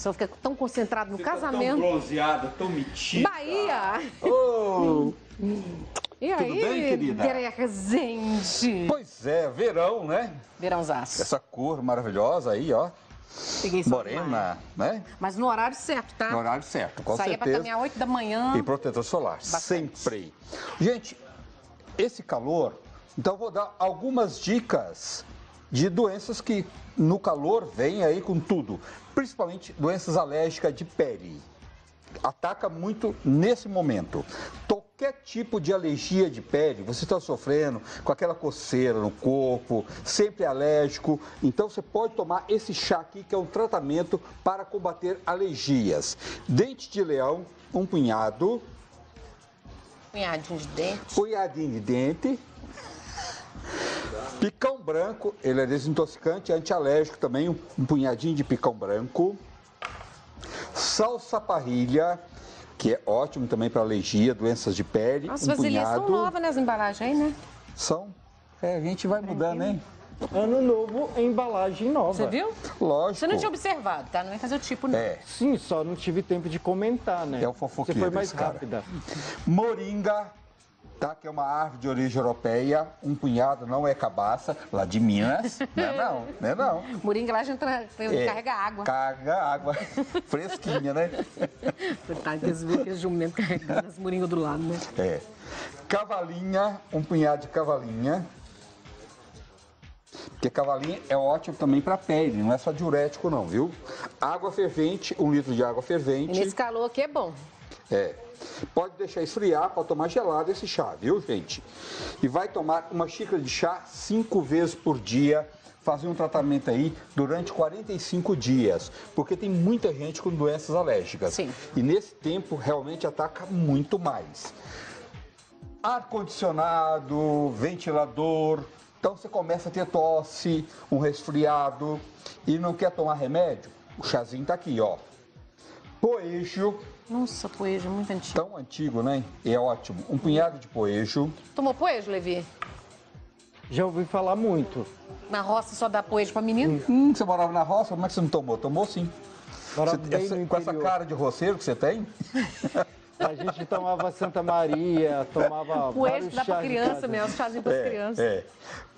pessoa fica tão concentrado no Você tá casamento. tão bronzeada, tão metida. Bahia! Ô, E aí, bem, querida? Pois é, verão, né? Verãozaço. Essa cor maravilhosa aí, ó. Peguei Morena, né? Mas no horário certo, tá? No horário certo, com Saía pra certeza. caminhar 8 da manhã. E protetor solar, Bastante. sempre. Gente, esse calor, então eu vou dar algumas dicas de doenças que no calor vem aí com tudo, principalmente doenças alérgicas de pele. Ataca muito nesse momento. Qualquer tipo de alergia de pele, você está sofrendo com aquela coceira no corpo, sempre alérgico, então você pode tomar esse chá aqui, que é um tratamento para combater alergias. Dente de leão, um punhado, Punhadinho de dente. punhadinho de dente. Picão branco, ele é desintoxicante, antialérgico também, um, punhadinho de picão branco. Salsa parrilha, que é ótimo também para alergia, doenças de pele, As um vasilhas punhado. são novas, né? As embalagens né? São. É, a gente vai mudando, hein? Ano novo, embalagem nova. Você viu? Lógico. Você não tinha observado, tá? Não ia fazer o tipo, não. É, Sim, só não tive tempo de comentar, né? É o fofoqueiro Você foi mais rápida. moringa, tá? Que é uma árvore de origem europeia, um punhado, não é cabaça, lá de Minas. Não é não, não é não. Moringa lá a gente É, carrega água. Carga água. Fresquinha, né? Coitado, aqueles jumentos carregando as moringas do lado, né? É. Cavalinha, um punhado de cavalinha. Porque cavalinha é ótimo também para pele, não é só diurético não, viu? Água fervente, um litro de água E fervente. nesse calor aqui é bom. É. Pode deixar esfriar para tomar gelado esse chá, viu, gente? E vai tomar uma xícara de chá cinco vezes por dia. Fazer um tratamento aí durante 45 dias, porque tem muita gente com doenças alérgicas. Sim. E nesse tempo realmente ataca muito mais. Ar-condicionado, ventilador. Então você começa a ter tosse, um resfriado e não quer tomar remédio? O chazinho tá aqui, ó. Poejo, Nossa, poejo, muito antigo. tão antigo, né? É ótimo. Um punhado de poejo. Tomou poejo, Levi? Já ouvi falar muito. Na roça só dá poejo pra menino? Hum, você morava na roça, como é que você não tomou? Tomou sim. Você- essa- com essa cara de roceiro que você tem? A gente tomava Santa Maria, tomava vários que dá de criança casa. mesmo, chazinho pras crianças. é.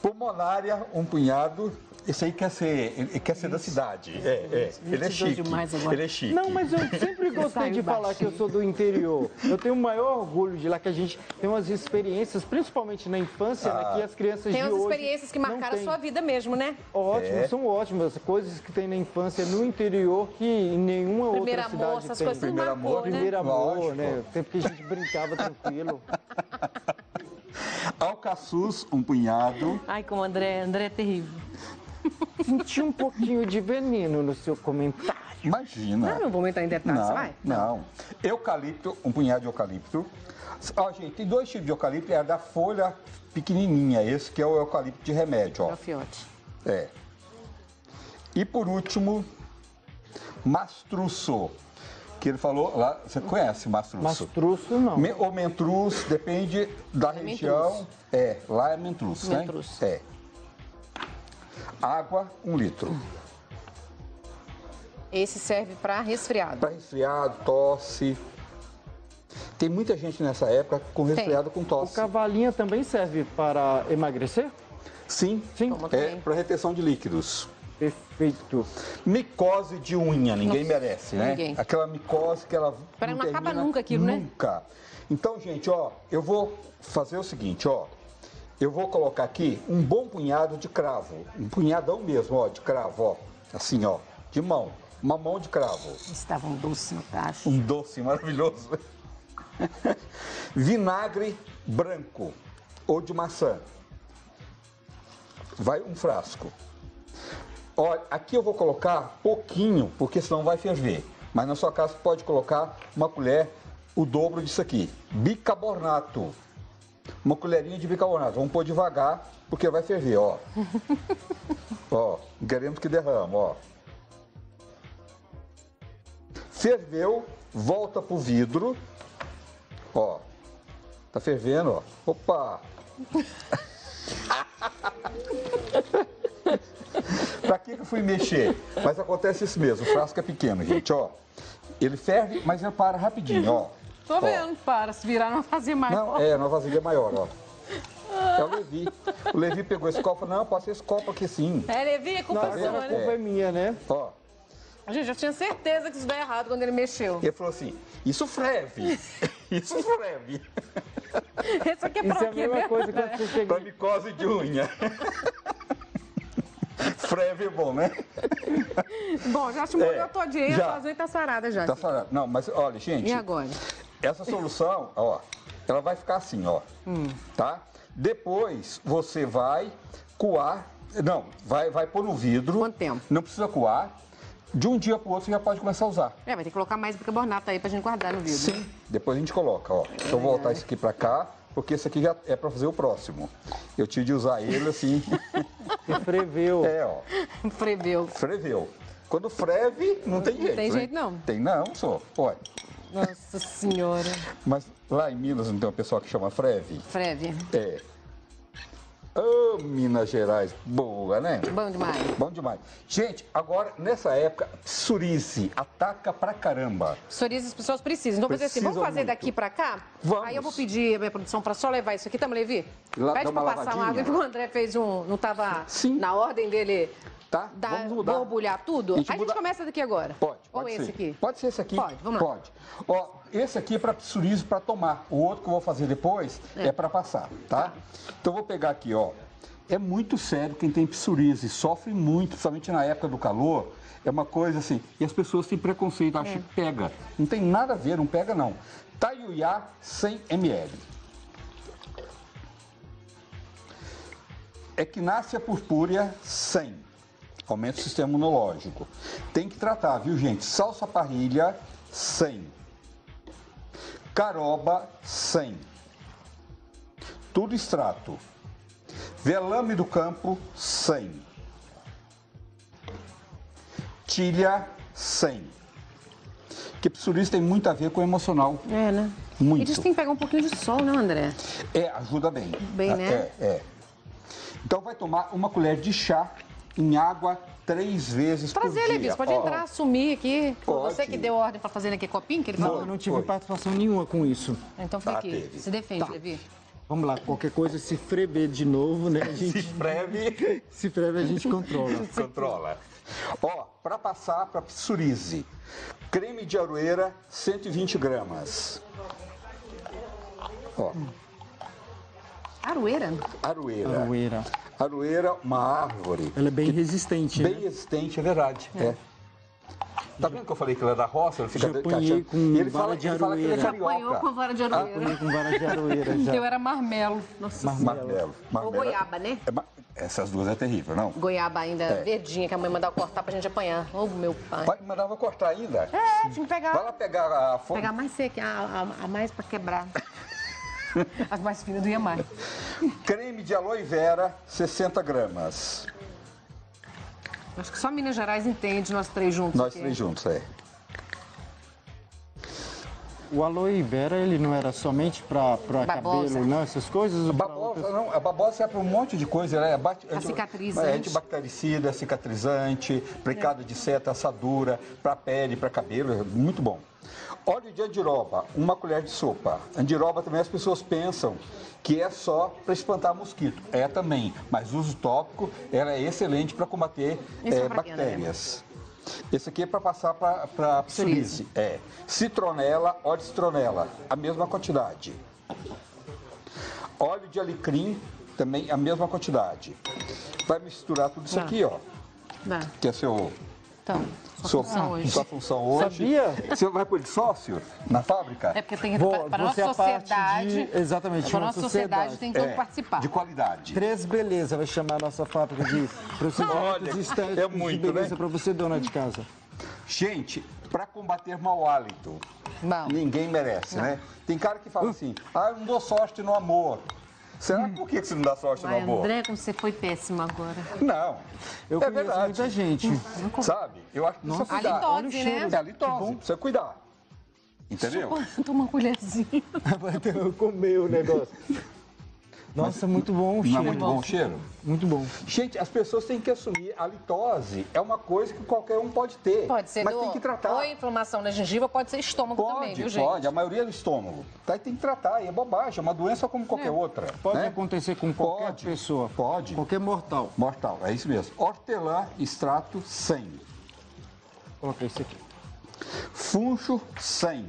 Pulmonária, um punhado. Esse aí quer ser, ele quer ser da cidade. É, é. Ele é chique. demais agora. Ele é chique. Não, mas eu sempre gostei de falar que eu sou do interior. Eu tenho o maior orgulho de lá que a gente tem umas experiências, principalmente na infância, né, que as crianças Tem de umas hoje experiências que marcaram a sua vida mesmo, né? Ótimo, É. são ótimas. Coisas que tem na infância no interior que em nenhuma Primeiro outra amor, cidade essas tem. coisas Primeiro amor, né? Primeiro amor, Lógico. né? O tempo que a gente brincava tranquilo. Alcaçuz, um punhado. Ai, como André, André é terrível. Senti um pouquinho de veneno no seu comentário. Imagina. Ah, não vou entrar em detalhes, Não, vai? não. Eucalipto, um punhado de eucalipto. Ó, gente, tem dois tipos de eucalipto, é a da folha pequenininha, esse que é o eucalipto de remédio, É ó. o fiote. É. E por último, mastruço, que ele falou lá, você conhece mastruço? Mastruço não. Me- ou mentruz, depende da É região. mentruz. É, lá é mentruz, né? Mentruz. É. Água, um litro. Esse serve pra resfriado. Para resfriado, tosse. Tem muita gente nessa época com resfriado com O tosse. cavalinha também serve para emagrecer? Sim, Sim. É para retenção de líquidos. Perfeito. Micose de unha, ninguém Nossa, merece, né? ninguém. Aquela micose que ela Parece que não acaba nunca aquilo, né? Nunca. Então, gente, ó, eu vou fazer o seguinte, ó. Eu vou colocar aqui um bom punhado de cravo, um punhadão mesmo, ó, de cravo, ó. Assim, ó, de mão, uma mão de cravo. Estava um doce no tacho. Um doce maravilhoso. Vinagre branco ou de maçã. Vai um frasco. Olha, aqui eu vou colocar pouquinho, porque senão vai ferver. Mas na sua casa pode colocar uma colher, o dobro disso aqui. Bicarbonato. Uma colherinha de bicarbonato. Vamos pôr devagar, porque vai ferver, ó. ó, queremos que derrame, ó. Ferveu, volta pro vidro. Ó. Tá fervendo, ó. Opa! Pra que que eu fui mexer? Mas acontece isso mesmo, o frasco é pequeno, gente, ó. Ele ferve, mas ele para rapidinho, ó. Tô Ó. vendo, para. Se virar, não fazia mais. Não, é, na vasilha maior, ó. É o Levi. O Levi pegou esse copo, não, pode ser esse copo aqui sim. É, Levi, é culpa sua, agora a né? culpa é minha, né? Ó. Gente, eu tinha certeza que isso deu errado quando ele mexeu. Ele falou assim, isso freve, isso freve. Isso aqui é Isso pra é a quê? mesma coisa quando você chega. Pra micose de unha. Freve é bom, né? Bom, já te molhou É, todinha, já. a sua unha tá sarada já. Tá falando. Não, mas olha, gente. E agora? Essa solução, ó, ela vai ficar assim, ó. Hum. Tá? Depois você vai coar. Não, vai, vai pôr no vidro. Quanto tempo? Não precisa coar. De um dia pro outro você já pode começar a usar. É, vai ter que colocar mais bicarbonato aí pra gente guardar no vidro. Sim. Depois a gente coloca, ó. Deixa eu voltar isso aqui pra cá, porque esse aqui já é pra fazer o próximo. Eu tive de usar ele assim. Você freveu. é, ó. Freveu. Freveu. Quando freve, não tem jeito. tem né? jeito, não. Tem não, só. Olha. Nossa senhora. Mas lá em Minas não tem uma pessoa que chama freve? Freve. É. Ô, Minas Gerais, boa, né? Bom demais. Bom demais. Gente, agora, nessa época, psorize ataca pra caramba. Psoríase as pessoas precisam. Então, dizer assim, vamos Precisam fazer muito. daqui pra cá? Vamos. Aí eu vou pedir a minha produção pra só levar isso aqui, tá, Levi? Lá, Pede pra uma passar uma lavadinha. água, porque o André fez um... Não tava Sim. na ordem dele Tá? dar, Vamos mudar. borbulhar tudo. A gente a gente começa daqui agora. Pode, Ou pode esse ser. aqui. Pode ser esse aqui? Pode, vamos lá. Pode. Ó, esse aqui é para psoríase para tomar. O outro que eu vou fazer depois é, para passar, tá? Então eu vou pegar aqui, ó. É muito sério quem tem psoríase, sofre muito, principalmente na época do calor. É uma coisa assim, e as pessoas têm preconceito, acham que pega. Não tem nada a ver, não pega não. Taiuiá 100 ml. Equinácea purpúrea 100. Aumenta o sistema imunológico. Tem que tratar, viu, gente? Salsa parrilha 100. Caroba 100. Tudo extrato. Velame do campo 100. Tilha 100. Que psoríase tem muito a ver com o emocional. É, né? Muito. E diz que tem que pegar um pouquinho de sol, né, André? É, ajuda bem. Bem, né? É, é. Então vai tomar uma colher de chá em água três vezes Prazer, por dia. Levi, você pode Ó, entrar, assumir aqui. Foi Pode. Você que deu ordem pra fazer aqui copinho, que ele Não, falou? eu não tive Foi. participação nenhuma com isso. Então foi Tá, aqui. teve. Se defende, Tá. Levi. Vamos lá, qualquer coisa, se frever de novo, né? A Se gente espreme, se freve, a gente controla. controla. Ó, para passar para psoríase, creme de aroeira, 120 gramas. Ó, Aroeira? aroeira. Aroeira. Aroeira, uma árvore. Ela é bem resistente, Bem né? resistente, é verdade. É. Tá vendo que eu falei que ela é da roça? Ele fica Já apanhei com ele vara fala, de ele fala que ele é aroeira. Apanhou com vara de aroeira. Apanhei com vara de aroeira Eu já. era marmelo. Nossa Mar- Senhora. Marmelo. Ou marmelo. goiaba, né? É ma- essas duas é terrível, não? Goiaba ainda É. verdinha, que a mãe mandava cortar pra gente apanhar. Ô, meu pai. Pai mandava cortar ainda. É, tinha que pegar. Vai lá pegar a fonte. Pegar mais seca, a, a- a mais pra quebrar. As mais finas doía mais. Creme de aloe vera, 60 gramas. Acho que só Minas Gerais entende nós três juntos. Nós aqui. três juntos, é. O aloe vera, ele não era somente para cabelo, não? Essas coisas? pra Babosa, outras? não, a babosa serve para um monte de coisa, né? Bate- anti- cicatrizante. É antibactericida, cicatrizante, precado de seta, assadura, para pele, para cabelo, é muito bom. Óleo de andiroba, uma colher de sopa. Andiroba também as pessoas pensam que é só para espantar mosquito. É também, mas uso tópico, ela é excelente para combater é eh, André? bactérias. Esse aqui é para passar para psoríase. É. Citronela, óleo de citronela, a mesma quantidade. Óleo de alecrim, também a mesma quantidade. Vai misturar tudo isso Tá. aqui, ó. Dá. Que é seu, Então, sua função hoje. sua função hoje. Sabia? Você vai pôr de sócio na fábrica? É porque tem que Vou- para nossa é parte sociedade. de- exatamente, Para uma nossa sociedade sociedade. tem que É, participar. De qualidade. Três Beleza vai chamar a nossa fábrica de procedimentos estéticos é muito, de beleza né? para você, dona de casa. Gente, para combater mau hálito, Bom. ninguém merece, né? Tem cara que fala assim, ah, eu não dou sorte no amor. Será por que que você não dá sorte Ai, no amor? André, como você foi péssimo agora. Não. Eu é conheço verdade. muita gente. Sabe? Eu acho que precisa A cuidar. litose, né? É a litose, precisa cuidar. Entendeu? Toma uma colherzinha. Vai ter que comer o negócio. Nossa, muito bom o Não é cheiro. muito bom o cheiro? Muito bom. Gente, as pessoas têm que assumir a litose é uma coisa que qualquer um pode ter. Pode ser mas do... tem que tratar. Ou inflamação da gengiva, pode ser estômago também, Pode, viu, gente? pode. A maioria é do estômago. Tá, e tem que tratar. E é bobagem. É uma doença como qualquer outra. Pode né? acontecer com qualquer Pode, pessoa. Pode. Qualquer mortal. Mortal, é isso mesmo. Hortelã, extrato 100. Coloquei isso aqui. Funcho 100.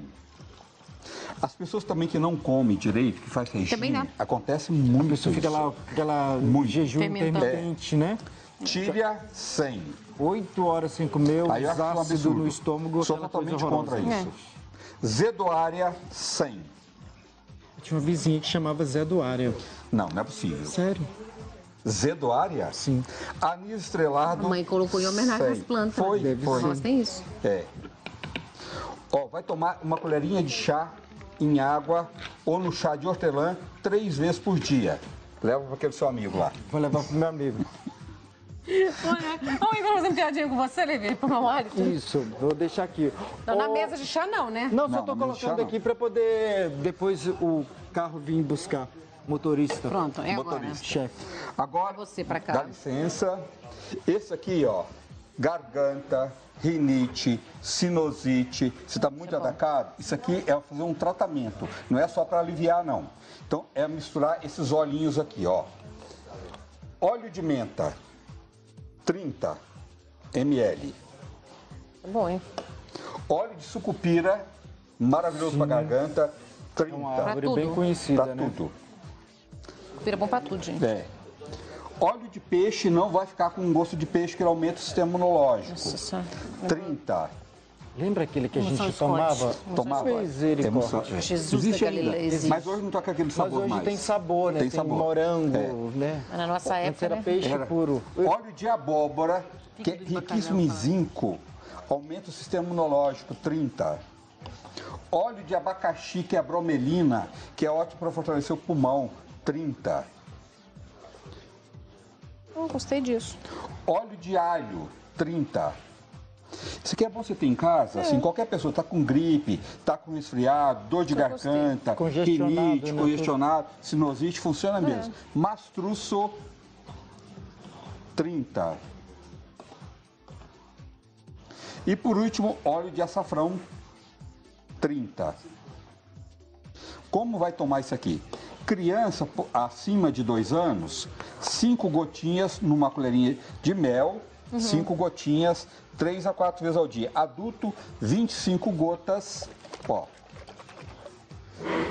As pessoas também que não comem direito, que faz regime, Também não. acontece muito Isso fica lá, aquela Muito. jejum intermitente, né? Tíria 100. Oito horas sem comer, Aí eu os ácidos no estômago, Sou totalmente contra isso. Zedoária 100. Tinha uma vizinha que chamava Zé do Área. Não, não é possível. Sério? Zedoária? Sim. Anis estrelado. A mãe colocou em homenagem às 100. plantas. Foi, né? foi. Nós tem isso. É. Ó, vai tomar uma colherinha de chá em água ou no chá de hortelã três vezes por dia. Leva para aquele seu amigo lá. Vou levar pro meu amigo. Olha, vamos fazer uma piadinha com você, Levi, pro meu hálito? Isso, vou deixar aqui. Não, na mesa de chá não, né? Não, só chá colocando aqui para poder depois o carro vir buscar. Motorista. Pronto, é agora. Motorista. Chefe. Agora, você pra cá. dá licença. Esse aqui, ó, garganta, rinite, sinusite. Você está muito atacado? Isso aqui é fazer um tratamento. Não é só para aliviar, não. Então, é misturar esses olhinhos aqui, ó. Óleo de menta, 30 ml. Tá bom, hein? Óleo de sucupira, maravilhoso para garganta, 30. É uma árvore bem conhecida, Pra né? tudo. Vira bom pra tudo, gente. É. Óleo de peixe não vai ficar com gosto de peixe que ele aumenta o sistema imunológico. Nossa Senhora. 30. Lembra aquele que a gente tomava? Tomava. Misericórdia. É. Jesus Existe da ainda, Galileia existe. Mas hoje não tá com aquele Mas sabor hoje mais. tem sabor, né? Tem Tem, sabor. morango, É. né? Mas na nossa Antes época, era né? peixe Era. puro. Óleo de abóbora, que é Fígado de riquíssimo em bacalhau, zinco, aumenta o sistema imunológico, 30. Óleo de abacaxi, que é a bromelina, que é ótimo para fortalecer o pulmão, 30. Eu gostei disso. Óleo de alho, 30. Isso aqui é bom você ter em casa, assim, qualquer pessoa está com gripe, está com resfriado, dor de Eu garganta, Congestionado, rinite, né? congestionado, sinusite, funciona mesmo. Mastruço, 30. E por último, óleo de açafrão, 30. Como vai tomar isso aqui? Criança acima de dois anos, cinco gotinhas numa colherinha de mel, cinco gotinhas, três a quatro vezes ao dia. Adulto, 25 gotas, ó.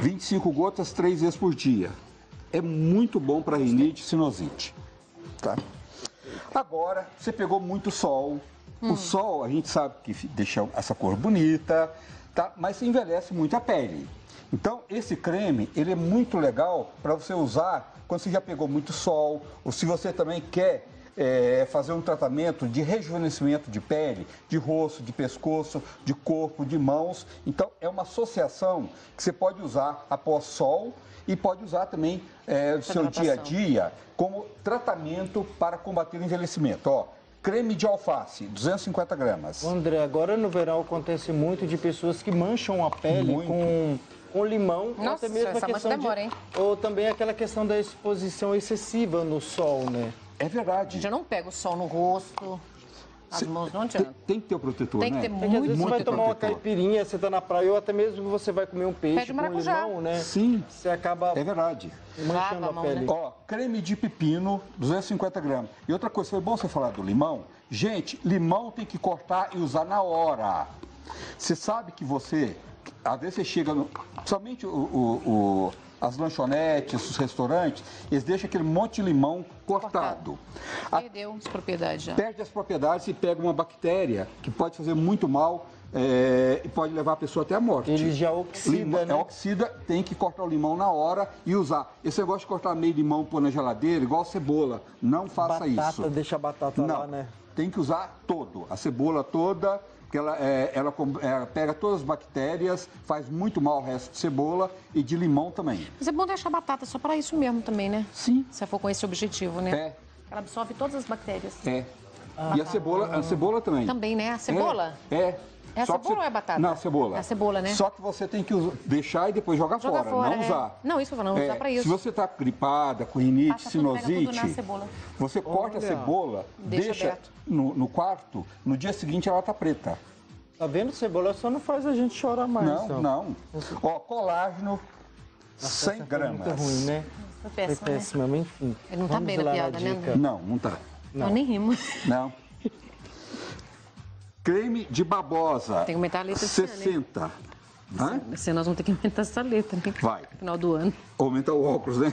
25 gotas, três vezes por dia. É muito bom para rinite e sinusite. Tá? Agora, você pegou muito sol. O sol, a gente sabe que deixa essa cor bonita, tá? mas envelhece muito a pele. Então, esse creme, ele é muito legal para você usar quando você já pegou muito sol, ou se você também quer é, fazer um tratamento de rejuvenescimento de pele, de rosto, de pescoço, de corpo, de mãos. Então, é uma associação que você pode usar após sol e pode usar também é, no seu dia a dia como tratamento para combater o envelhecimento. Ó, creme de alface, 250 gramas. André, agora no verão acontece muito de pessoas que mancham a pele Muito. com, com limão. ou Nossa, até mesmo a essa mancha questão demora, de, hein? Ou também aquela questão da exposição excessiva no sol, né? É verdade. Já não pega o sol no rosto, as Cê- mãos não Tem, adianta. tem que ter o protetor, Tem que né? ter Porque às vezes você vai Muito tomar uma protetor. caipirinha, você tá na praia, ou até mesmo você vai comer um peixe com maracujá. limão, né? Sim, Você acaba é verdade. manchando a a mão, pele. né? Ó, creme de pepino, 250 gramas. E outra coisa, foi bom você falar do limão. Gente, limão tem que cortar e usar na hora. Você sabe que você, às vezes você chega no. Somente o, o- o- as lanchonetes, os restaurantes, eles deixam aquele monte de limão cortado. A- Perdeu as propriedades já. perde as propriedades e pega uma bactéria que pode fazer muito mal é, e pode levar a pessoa até a morte. Ele já oxida, Limão- né? É oxida, tem que cortar o limão na hora e usar. Esse negócio de cortar meio limão pôr na geladeira, igual cebola, não faça batata, isso. deixa a batata Não, lá, né? tem que usar todo, a cebola toda, porque ela, é, ela, ela pega todas as bactérias, faz muito mal ao resto de cebola e de limão também. Mas é bom deixar batata só para isso mesmo também, né? Sim. Se for com esse objetivo, né? É, Ela absorve todas as bactérias. é. E a cebola, a cebola também. Também, né? A cebola? É. é. É a Só cebola você- ou é batata? Não, cebola. É a cebola, né? Só que você tem que us- deixar e depois jogar Joga fora, fora, não é. usar. Não, isso que eu falo, não usar pra isso. Se você está gripada, com rinite, Passa tudo, tudo sinusite, cebola. você corta a Olha. cebola, Deixa deixa, no, no quarto, no dia seguinte ela tá preta. Tá vendo? Cebola só não faz a gente chorar mais. não, então. não. Ó, colágeno, Nossa, 100 essa foi gramas. Muito ruim, né? Foi Foi péssimo, né? péssima, mas enfim. Ele não tá bem na lá piada, né? Não, não tá. Eu nem rimo. Não. Creme de babosa. Tem que aumentar a letra esse ano, hein? 60. Hã? Senão nós vamos ter que aumentar essa letra, né? Vai. No final do ano. Aumenta o óculos, né?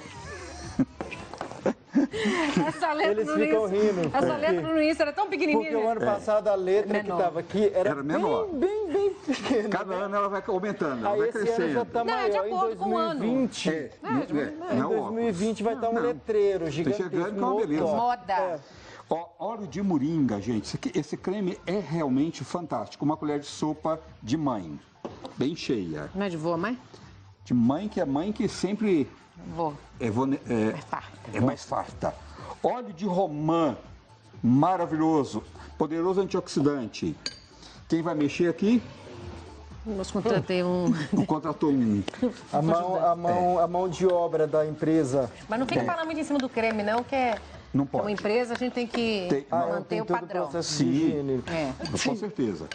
Essa letra Eles no ficam início- rindo, Essa porque- letra no início era tão pequenininha. Porque o ano gente. passado a letra Menor. que tava aqui era, Era menor. bem, bem, bem pequena. Cada ano ela vai aumentando, ela Aí vai esse ano já crescendo. tá Não, é de maior. Em acordo com o ano. 2020, É, é, em não é óculos. 2020 vai estar um Não. letreiro chegando gigantesco. com uma beleza. Moda. É. Ó, óleo de moringa, gente. Esse, aqui- esse creme é realmente fantástico. Uma colher de sopa de mãe. Bem cheia. Não é de voa, mais? De mãe que é mãe que sempre Vou. é, vone- é, Mais farta. é mais farta. Óleo de romã. Maravilhoso. Poderoso antioxidante. Quem vai mexer aqui? Nós contratei um. Contratou um. A mão, a, mão, a mão de obra da empresa. Mas não fica falando muito em cima do creme, não, que é. Não é uma pode. empresa, a gente tem que Tem- não. manter tem o todo padrão. o processo Sim. É. Com certeza.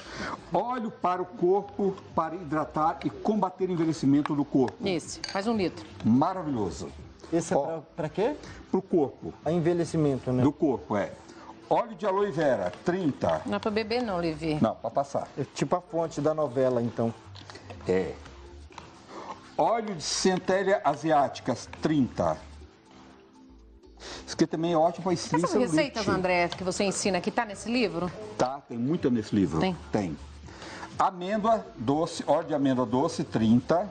Óleo para o corpo, para hidratar e combater o envelhecimento do corpo. Isso, faz um litro. Maravilhoso. Esse é pra quê? Para o corpo, A envelhecimento, né? do corpo, é. Óleo de aloe vera, 30. Não é pra beber, não, Levi. Não, para passar. É tipo a fonte da novela, então. É. Óleo de centelha asiáticas, 30. Isso aqui também é ótimo para estria e Essas receitas, André, que você ensina aqui, tá nesse livro? Tá, tem muita nesse livro. Tem? Tem. Amêndoa doce, óleo de amêndoa doce, 30.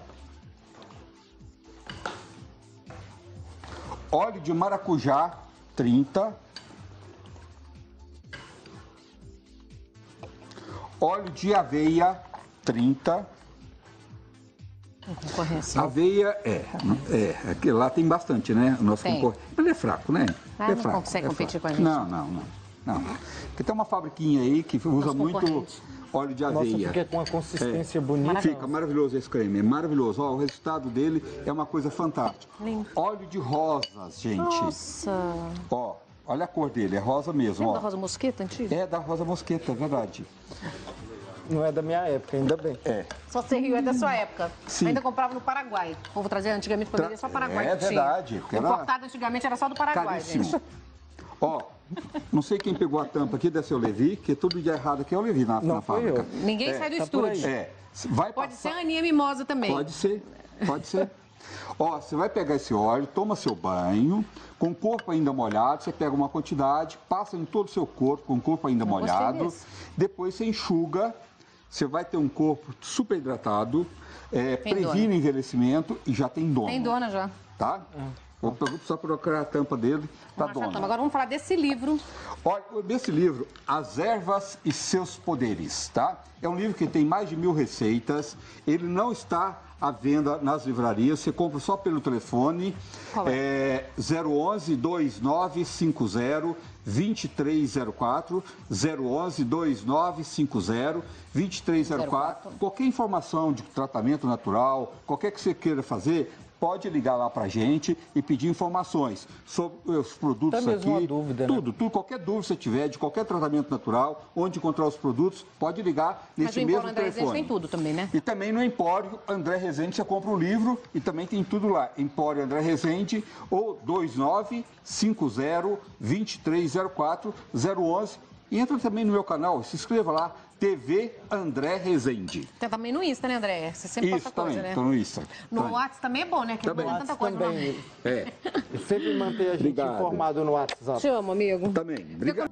Óleo de maracujá, 30. Óleo de aveia, 30. Concorrência. Aveia é, é, aqui lá tem bastante, né? O nosso concorrente. Ele é fraco, né? Ah, Ele é não fraco, consegue é competir fraco. com a gente. Não, não, não. não. Porque tem uma fabriquinha aí que usa Nosso muito óleo de Nossa, aveia. fica com uma consistência É. bonita. Fica maravilhoso esse creme, é maravilhoso. Ó, o resultado dele é uma coisa fantástica. Lindo. Óleo de rosas, gente. Nossa. Ó, olha a cor dele, é rosa mesmo, da ó. Rosa Mosqueta antiga? É da rosa mosqueta, é verdade. Não é da minha época, ainda bem. É. Só você riu, é da sua época. Sim. Ainda comprava no Paraguai. O povo trazia antigamente beber só Paraguai. É verdade, era Importado antigamente era só do Paraguai, Caríssimo. gente. Ó, não sei quem pegou a tampa aqui, deve ser o Levi, que tudo de errado aqui é o Levi na, Não na fábrica. eu. Ninguém É, sai do tá estúdio. É, vai Pode ser passar... a Aninha Mimosa também. Pode ser, pode ser. Ó, você vai pegar esse óleo, toma seu banho, com o corpo ainda molhado, você pega uma quantidade, passa em todo o seu corpo, com o corpo ainda molhado. desse. Depois você enxuga, você vai ter um corpo super hidratado, é, previne dona. envelhecimento e já tem dono. Tem dona já. Tá? Vou só procurar a tampa dele pra Vamos achar a dona. Agora vamos falar desse livro. Olha, desse livro, As Ervas e Seus Poderes, tá? É um livro que tem mais de mil receitas. Ele não está à venda nas livrarias, você compra só pelo telefone. Qual é? 011 2950 2304 011 2950 2304 qualquer informação de tratamento natural, qualquer que você queira fazer, pode ligar lá pra gente e pedir informações sobre os produtos Até mesmo aqui. uma dúvida, né? tudo, tudo, qualquer dúvida que você tiver de qualquer tratamento natural, onde encontrar os produtos, pode ligar Mas nesse o mesmo Empório André Rezende telefone. tem tudo também, né? E também no Empório André Rezende você compra o livro e também tem tudo lá. Empório André Rezende ou 2950 2304 011. E entra também no meu canal, se inscreva lá, TV André Rezende. Tem também no Insta, né, André? Você sempre Isso posta coisa, também, né? tô no Insta. No Também. WhatsApp também é bom, né? Que Também. não tanta coisa no também. É, Sempre manter a gente Obrigado. informado no WhatsApp. Te amo, amigo. também. Obrigado.